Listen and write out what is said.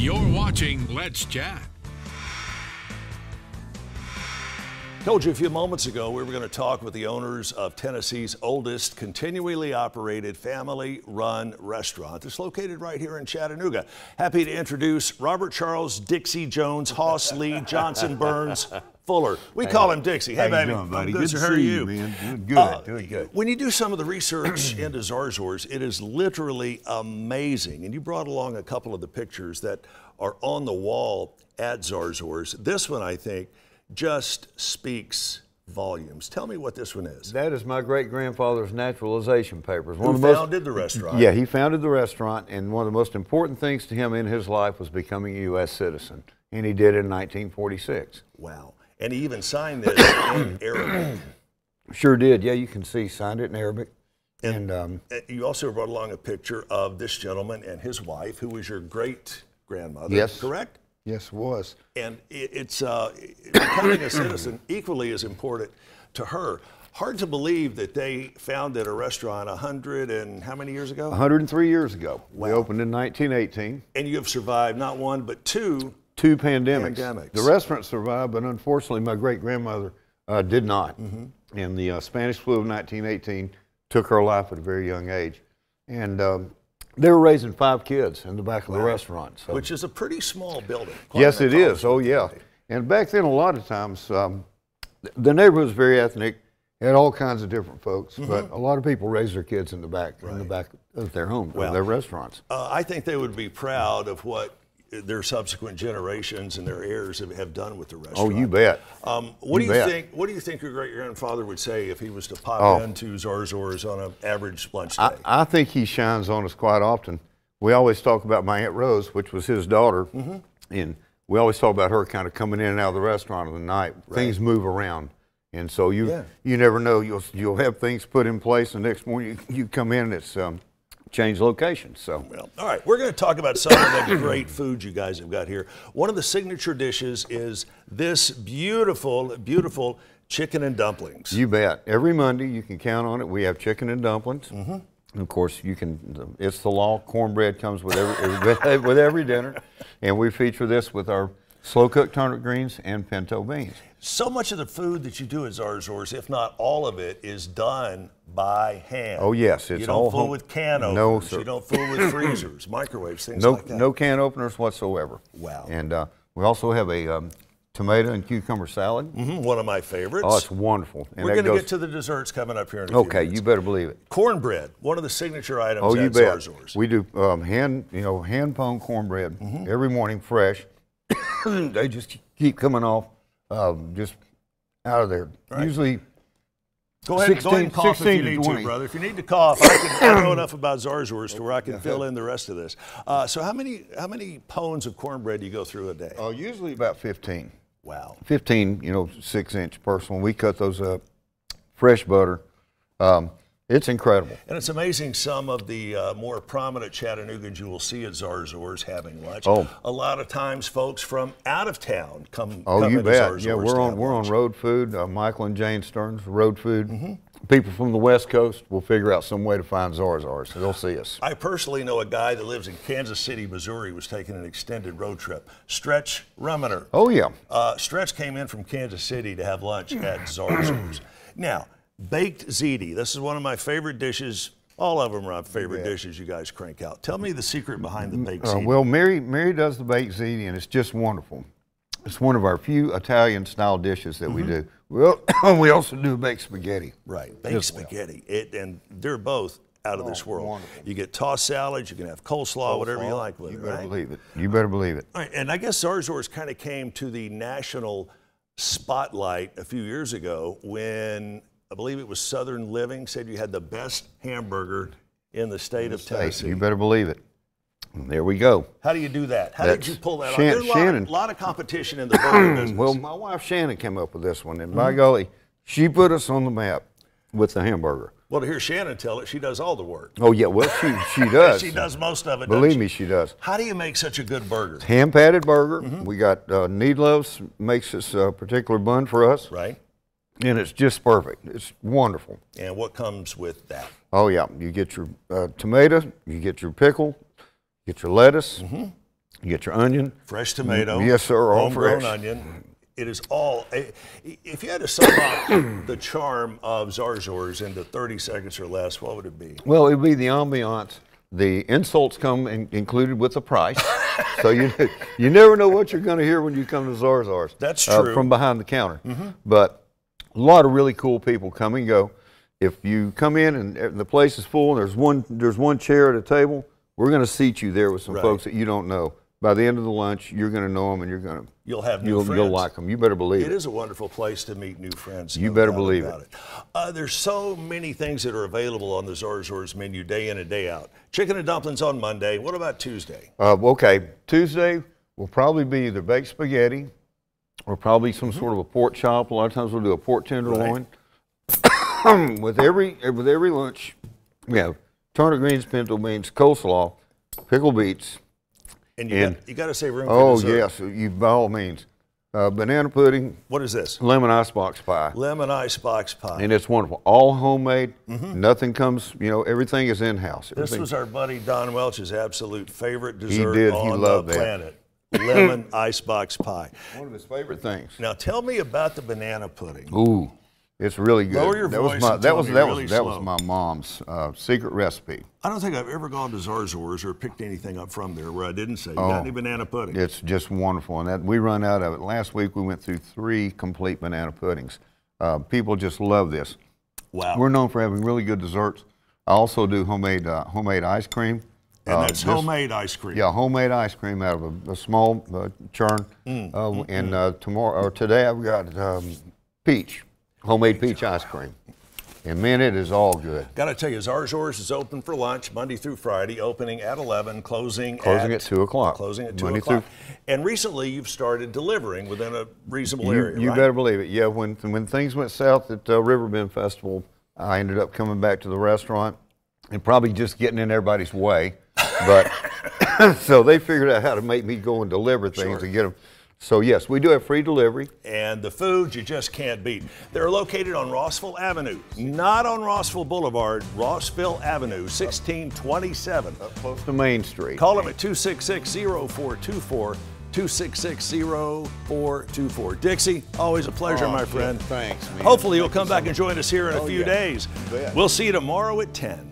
You're watching Let's Chatt. Told you a few moments ago we were going to talk with the owners of Tennessee's oldest continually operated family run restaurant. It's located right here in Chattanooga. Happy to introduce Robert Charles, Dixie Jones, Hoss Lee, Johnson Burns, Fuller. We call him Dixie. Hey, How you baby. doing, buddy? Good, Good to see you? you, man. Good, Uh, doing good. When you do some of the research into Zarzour's, it is literally amazing. And you brought along a couple of the pictures that are on the wall at Zarzour's. This one, I think, just speaks volumes. Tell me what this one is. That is my great grandfather's naturalization papers. Who of the most- founded the restaurant? Yeah, he founded the restaurant, and one of the most important things to him in his life was becoming a U.S. citizen, and he did it in 1946. Wow. And he even signed this in Arabic. Sure did. Yeah, you can see he signed it in Arabic. And- And, um, Uh, You also brought along a picture of this gentleman and his wife, who was your great grandmother. Yes. Correct? Yes, it was. And it, it's uh, becoming a citizen equally as important to her. Hard to believe that they founded a restaurant a hundred and how many years ago? 103 years ago, we opened in 1918. And you have survived not one but two. Two pandemics. Pandemics. The restaurant survived, but unfortunately, my great grandmother uh, did not. And the uh, Spanish flu of 1918 took her life at a very young age. And um, they were raising five kids in the back of the restaurant. So. Which is a pretty small building. yes, it is. Oh, yeah. And back then, a lot of times, um, th- the neighborhood was very ethnic, had all kinds of different folks, Mm-hmm. but a lot of people raised their kids in the back, in the back of their home, Well, their restaurants. Uh, I think they would be proud of what their subsequent generations and their heirs have, have done with the restaurant. Oh, you bet. Um, what You do you bet. think? What do you think your great grandfather would say if he was to pop Oh. into Zarzour's on an average lunch day? I, I think he shines on us quite often. We always talk about my Aunt Rose, which was his daughter, Mm-hmm. and we always talk about her kind of coming in and out of the restaurant in the night. Things move around. And so you Yeah. you never know. You'll you'll have things put in place, and next morning you, you come in and it's um, changed location. So Well, all right, we're going to talk about some of the great food you guys have got here. One of the signature dishes is this beautiful, beautiful chicken and dumplings. You bet. Every Monday you can count on it. We have chicken and dumplings. Mm-hmm. And of course, you can. It's the law. Cornbread comes with every with every dinner, and we feature this with our slow cooked turnip greens and pinto beans. So much of the food that you do at Zarzour's, if not all of it, is done by hand. Oh, yes, it's you don't all fool home- with can openers. No, sir. You don't fool with freezers, microwaves, things No like that. no can openers whatsoever. Wow. And uh, we also have a um, tomato and cucumber salad. Mm -hmm, one of my favorites. Oh, it's wonderful. And We're going to goes- get to the desserts coming up here in a few Okay, you better believe it. Cornbread, one of the signature items Oh, you bet. Zarzour's. We do um, hand, you know, hand pwned cornbread Mm-hmm. every morning, fresh. they just keep coming off, um, just out of there. Usually, Go ahead, go ahead and 16 cough if you to need to, 20. brother. If you need to cough, I, can, I know enough about Zarzour's to where I can fill in the rest of this. Uh, so, how many how many pounds of cornbread do you go through a day? uh, usually about 15. Wow. 15, you know, six inch personal. We cut those up, fresh butter. Um, it's incredible. And it's amazing some of the uh, more prominent Chattanoogans you will see at Zarzour's having lunch. Oh. A lot of times, folks from out of town come. Oh, come you into bet. Zarzour's Yeah, we're on we're on lunch. Road food. Uh, Michael and Jane Stearns, road food. People from the West Coast will figure out some way to find Zarzour's. They'll see us. I personally know a guy that lives in Kansas City, Missouri, was taking an extended road trip. Stretch Ruminer. Oh yeah. Uh, Stretch came in from Kansas City to have lunch at Zarzour's. now, baked ziti. This is one of my favorite dishes. All of them are my favorite dishes you guys crank out. Tell me the secret behind the baked Uh, ziti. well, Mary Mary does the baked ziti, and it's just wonderful. It's one of our few Italian style dishes that we do. Well, we also do baked spaghetti. right, baked spaghetti. It and they're both out of this world. Oh, wonderful. You get tossed salads. You can have coleslaw, whatever you like with You it. better right? believe it. You better believe it. All right, and I guess Zarzour's kind of came to the national spotlight a few years ago when I believe it was Southern Living said you had the best hamburger in the state of Hey, Tennessee. you better believe it. There we go. How do you do that? How did you pull that Shan- off? There's a lot, Of, lot of competition in the burger business. Well, my wife Shannon came up with this one, and by golly, she put us on the map with the hamburger. well, to hear Shannon tell it, she does all the work. Oh yeah, well she she does. She does most of it. Believe she? me, she does. How do you make such a good burger? Hand patted burger. Mm-hmm. We got uh, Niedlov's makes this uh, particular bun for us, Right? And it's just perfect. It's wonderful. And what comes with that? Oh yeah, you get your uh, tomato, you get your pickle, you get your lettuce, Mm-hmm. You get your onion. Fresh tomato. Yes, sir, all Homegrown fresh. onion. It is all. If you had to sum up the charm of Zarzour's into 30 seconds or less, what would it be? Well, it'd be the ambiance. The insults come in, included with the price, so you you never know what you're going to hear when you come to Zarzour's. That's uh, true. from behind the counter. But a lot of really cool people come and go. If you come in and uh, the place is full, and there's one there's one chair at a table, we're going to seat you there with some Right. folks that you don't know. By the end of the lunch, you're going to know them, and you're going to You'll have new you'll, friends. you'll like them. You better believe It it. is a wonderful place to meet new friends. You no better believe about it. Uh, there's so many things that are available on the Zarzour's menu day in and day out. Chicken and dumplings on Monday. What about Tuesday? Uh, okay, Tuesday will probably be either baked spaghetti or probably some sort of a pork chop. A lot of times we'll do a pork tenderloin. with every with every lunch, we have turnip greens, pinto beans, coleslaw, pickled beets. And you And- got, you got to say room for Oh dessert. yes, you by all means. Uh, banana pudding, What is this? lemon icebox pie, Lemon ice box pie. and it's wonderful. All homemade. Nothing comes. You know, everything is in house. This was our buddy Don Welch's absolute favorite dessert he did. He on loved the that. planet. Lemon icebox pie. one of his favorite things. Now tell me about the banana pudding. Ooh, it's really good. Lower your that voice was my and that tell was me that really was that was my mom's uh, secret recipe. I don't think I've ever gone to Zarzour's or picked anything up from there where I didn't say, you got Oh. any banana pudding? It's just wonderful, and that we run out of it. Last week we went through three complete banana puddings. Uh, people just love this. Wow. We're known for having really good desserts. I also do homemade uh, homemade ice cream. And Uh, that's this- homemade ice cream. Yeah, homemade ice cream out of a, a small uh, churn. Mm, Uh, and uh, tomorrow or today I've got um, peach, homemade peach ice cream, and man, it is all good. Got to tell you, Zarzour's is open for lunch Monday through Friday, opening at 11, closing, Closing at 2 o'clock. Closing at 2 Monday o'clock. through- And recently you've started delivering within a reasonable You, area, you right? better believe it. Yeah, when when things went south at uh, Riverbend Festival, I ended up coming back to the restaurant and probably just getting in everybody's way. But so they figured out how to make me go and deliver things Sure. and get them. So yes, we do have free delivery. and the food you just can't beat. They're located on Rossville Avenue, not on Rossville Boulevard, Rossville Avenue, 1627. Up Close to Main Street. Call them at 266 0424. 266 0424. Dixie, always a pleasure, Oh, my friend. thanks, man. Hopefully, you'll Thank you come so back and join us here in a Oh, few yeah. days. We'll see you tomorrow at 10.